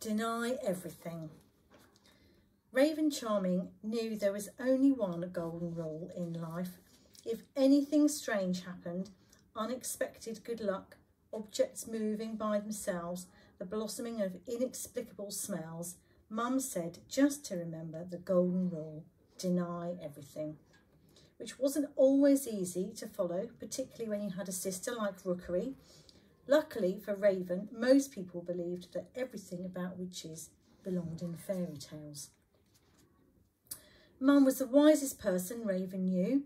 Deny everything. Raven Charming knew there was only one golden rule in life. If anything strange happened, unexpected good luck, objects moving by themselves, the blossoming of inexplicable smells, Mum said just to remember the golden rule, deny everything, which wasn't always easy to follow, particularly when you had a sister like Rookery. Luckily for Raven, most people believed that everything about witches belonged in fairy tales. Mum was the wisest person Raven knew.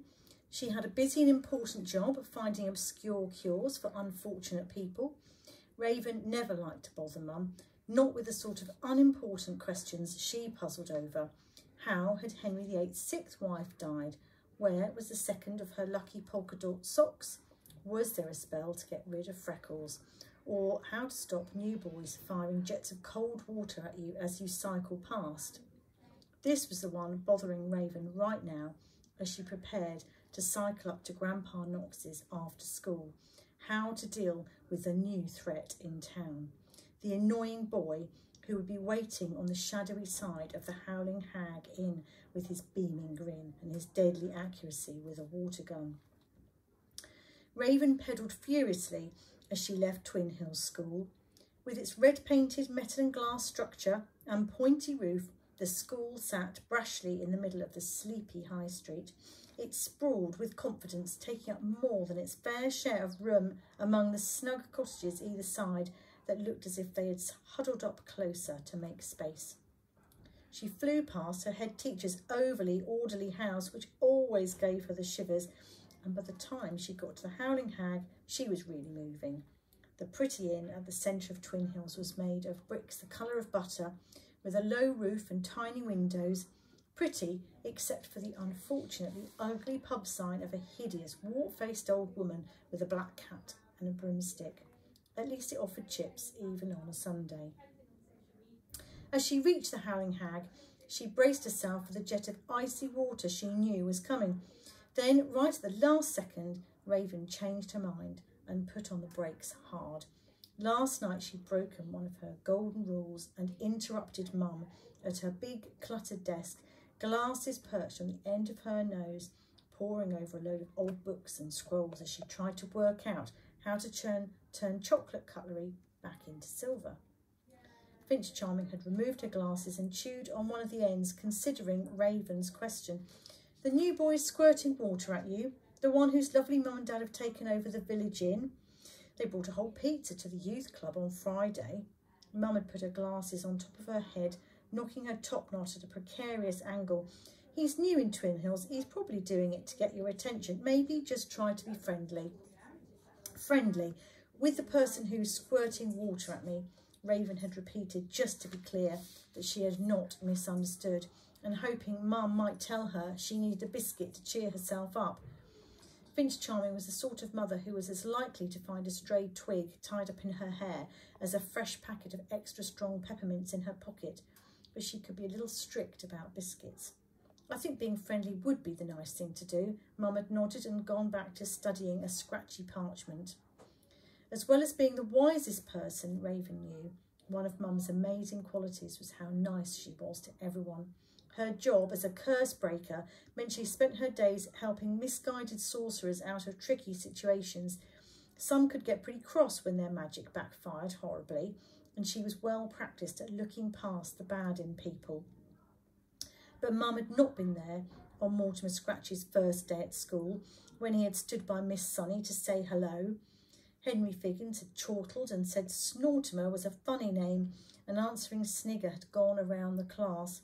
She had a busy and important job of finding obscure cures for unfortunate people. Raven never liked to bother Mum, not with the sort of unimportant questions she puzzled over. How had Henry VIII's sixth wife died? Where was the second of her lucky polka dot socks? Was there a spell to get rid of freckles? Or how to stop new boys firing jets of cold water at you as you cycle past? This was the one bothering Raven right now as she prepared to cycle up to Grandpa Knox's after school. How to deal with a new threat in town the annoying boy who would be waiting on the shadowy side of the Howling Hag Inn with his beaming grin and his deadly accuracy with a water gun. Raven pedalled furiously as she left Twin Hills School. With its red-painted metal and glass structure and pointy roof, the school sat brashly in the middle of the sleepy high street. It sprawled with confidence, taking up more than its fair share of room among the snug cottages either side that looked as if they had huddled up closer to make space. She flew past her head teacher's overly orderly house, which always gave her the shivers, and by the time she got to the Howling Hag, she was really moving. The pretty inn at the centre of Twin Hills was made of bricks the colour of butter, with a low roof and tiny windows, pretty except for the unfortunately ugly pub sign of a hideous wart-faced old woman with a black cat and a broomstick. At least it offered chips, even on a Sunday. As she reached the Howling Hag, she braced herself for the jet of icy water she knew was coming. Then, right at the last second, Raven changed her mind and put on the brakes hard. Last night she'd broken one of her golden rules and interrupted Mum at her big cluttered desk, glasses perched on the end of her nose, poring over a load of old books and scrolls as she tried to work out how to turn, turn chocolate cutlery back into silver. Finch Charming had removed her glasses and chewed on one of the ends, considering Raven's question. The new boy's squirting water at you, the one whose lovely mum and dad have taken over the village inn. They brought a whole pizza to the youth club on Friday. Mum had put her glasses on top of her head, knocking her top knot at a precarious angle. He's new in Twin Hills. He's probably doing it to get your attention. Maybe just try to be friendly friendly with the person who's squirting water at me. Raven had repeated just to be clear that she had not misunderstood and hoping Mum might tell her she needed a biscuit to cheer herself up. Finch Charming was the sort of mother who was as likely to find a stray twig tied up in her hair as a fresh packet of extra strong peppermints in her pocket, but she could be a little strict about biscuits. I think being friendly would be the nice thing to do. Mum had nodded and gone back to studying a scratchy parchment. As well as being the wisest person Raven knew, one of Mum's amazing qualities was how nice she was to everyone. Her job as a curse breaker meant she spent her days helping misguided sorcerers out of tricky situations. Some could get pretty cross when their magic backfired horribly, and she was well practiced at looking past the bad in people but Mum had not been there on Mortimer Scratch's first day at school when he had stood by Miss Sunny to say hello. Henry Figgins had chortled and said Snortimer was a funny name, and answering snigger had gone around the class.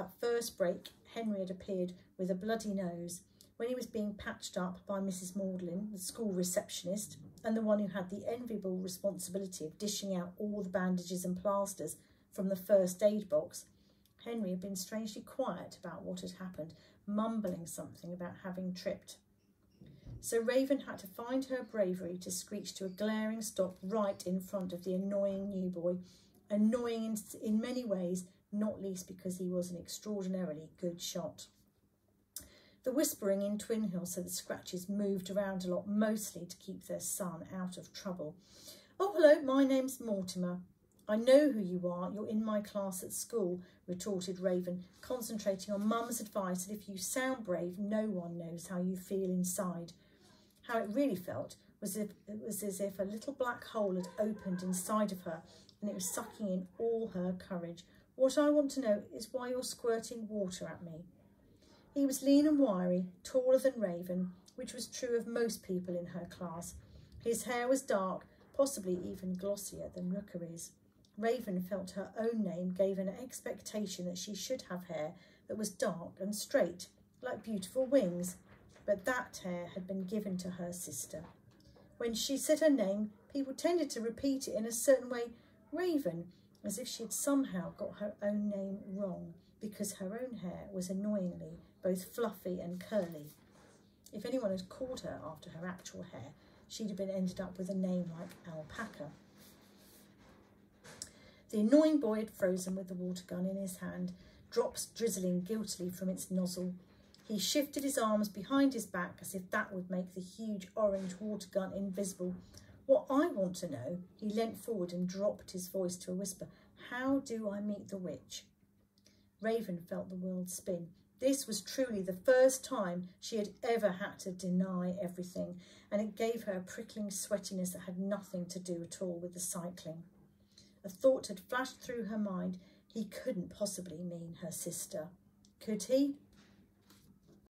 At first break, Henry had appeared with a bloody nose when he was being patched up by Mrs. Maudlin, the school receptionist, and the one who had the enviable responsibility of dishing out all the bandages and plasters from the first aid box. Henry had been strangely quiet about what had happened, mumbling something about having tripped. So Raven had to find her bravery to screech to a glaring stop right in front of the annoying new boy, annoying in, in many ways, not least because he was an extraordinarily good shot. The whispering in Twin Hill so the scratches moved around a lot, mostly to keep their son out of trouble. Oh, hello, my name's Mortimer. I know who you are. You're in my class at school, retorted Raven, concentrating on Mum's advice that if you sound brave, no one knows how you feel inside. How it really felt was, if, it was as if a little black hole had opened inside of her and it was sucking in all her courage. What I want to know is why you're squirting water at me. He was lean and wiry, taller than Raven, which was true of most people in her class. His hair was dark, possibly even glossier than Rookery's. Raven felt her own name gave an expectation that she should have hair that was dark and straight, like beautiful wings, but that hair had been given to her sister. When she said her name, people tended to repeat it in a certain way, Raven, as if she had somehow got her own name wrong, because her own hair was annoyingly both fluffy and curly. If anyone had called her after her actual hair, she'd have been ended up with a name like Alpaca. The annoying boy had frozen with the water gun in his hand, drops drizzling guiltily from its nozzle. He shifted his arms behind his back as if that would make the huge orange water gun invisible. What I want to know, he leant forward and dropped his voice to a whisper, how do I meet the witch? Raven felt the world spin. This was truly the first time she had ever had to deny everything, and it gave her a prickling sweatiness that had nothing to do at all with the cycling. A thought had flashed through her mind. He couldn't possibly mean her sister. Could he?